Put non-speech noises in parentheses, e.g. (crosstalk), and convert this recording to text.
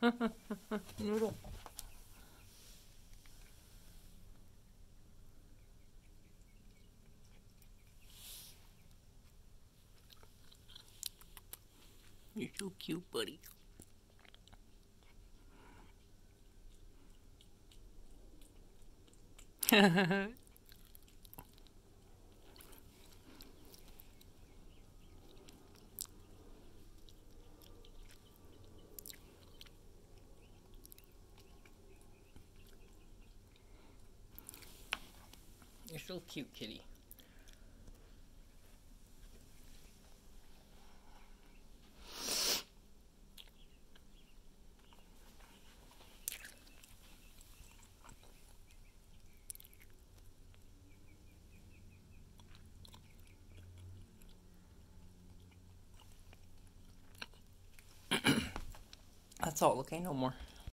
(laughs) Noodle. You're so cute, buddy. (laughs) You're so cute, kitty. (coughs) That's all, okay? No more.